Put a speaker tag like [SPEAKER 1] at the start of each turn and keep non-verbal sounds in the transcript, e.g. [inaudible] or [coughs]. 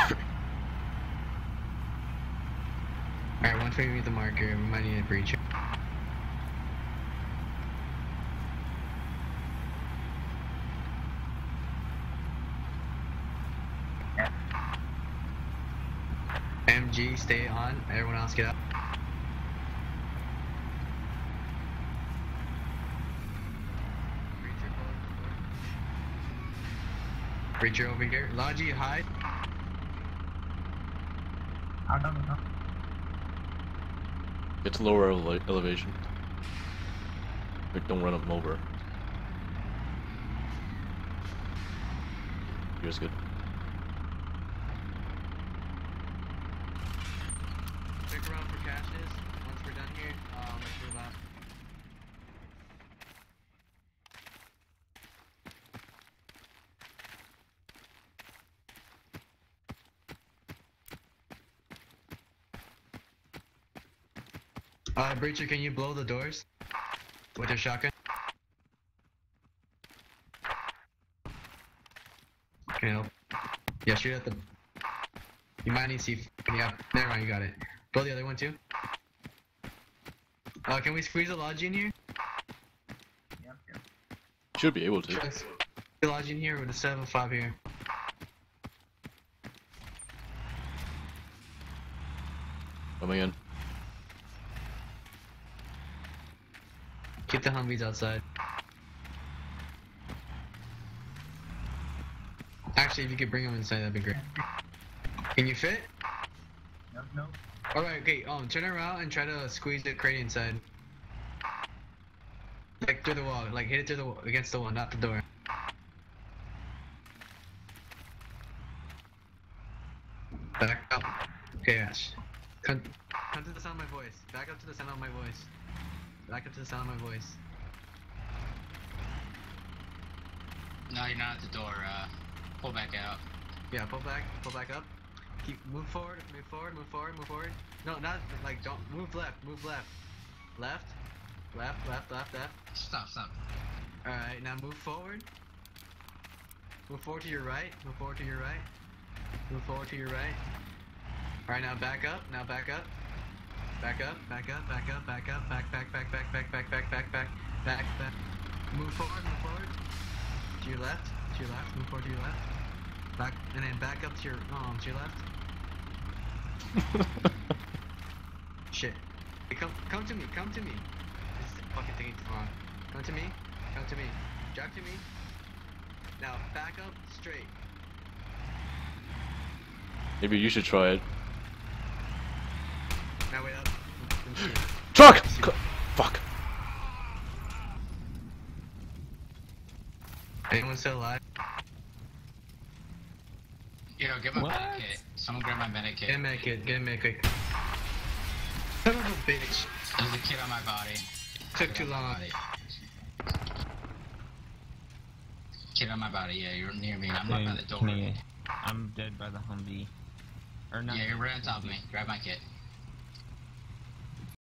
[SPEAKER 1] [coughs] Alright, once we meet the marker, we might need a breacher. MG, stay on. Everyone else get up. Breacher over here. Logi, hide.
[SPEAKER 2] Get to lower ele- elevation. Like, don't run them over. Yours good.
[SPEAKER 1] Stick around for caches. Once we're done here, uh. Uh, Breacher, can you blow the doors? With your shotgun? Okay, no. Yeah, shoot at the... You might need to see... Yeah, never mind, you got it. Blow the other one too. Uh, can we squeeze a lodge in here? Yeah.
[SPEAKER 2] Should be able to.
[SPEAKER 1] Try to squeeze a lodge in here with a 7-5 here.
[SPEAKER 2] Coming in.
[SPEAKER 1] Keep the Humvees outside. Actually, if you could bring them inside, that'd be great. Can you fit?
[SPEAKER 3] No, nope.
[SPEAKER 1] Alright, okay, um, turn around and try to squeeze the crate inside. Like through the wall, like hit it through the wall, against the wall, not the door. Back up. Okay, Ash. Come, come to the sound of my voice. Back up to the sound of my voice. Back up to the sound of my voice.
[SPEAKER 4] No, you're not at the door. Uh, pull back out.
[SPEAKER 1] Yeah, pull back, pull back up. Keep move forward, move forward, move forward, move forward. No, not like don't move left, move left. Left, left, left, left, left.
[SPEAKER 4] Stop, stop.
[SPEAKER 1] Alright, now move forward. Move forward to your right, move forward to your right. Move forward to your right. Alright, now back up, now back up. Back up, back up, back up, back up, back, back, back, back, back, back, back, back, back, back, back. Move forward, move forward. To your left, to your left, move forward to your left. Back, and then back up to your, um, to your left. Shit. Hey, come, come to me, come to me. This fucking taking too long. Come to me, come to me. Drive to me. Now, back up, straight.
[SPEAKER 2] Maybe you should try it.
[SPEAKER 1] Now wait up. and shoot.
[SPEAKER 2] Truck! C- Fuck.
[SPEAKER 1] Anyone still alive?
[SPEAKER 4] Yo, get my
[SPEAKER 3] What?
[SPEAKER 4] medic kit. Someone grab my medic kit.
[SPEAKER 1] Get a med get a med quick. Son of a bitch.
[SPEAKER 4] There's a kid on my body.
[SPEAKER 1] Took
[SPEAKER 4] Kid
[SPEAKER 1] too
[SPEAKER 4] on my
[SPEAKER 1] long.
[SPEAKER 4] body. Kid on my body. Yeah, you're near me. I'm not by the door.
[SPEAKER 3] Can I'm dead by the Humvee. Or not.
[SPEAKER 4] Yeah, you're right on top of me. Grab my kit.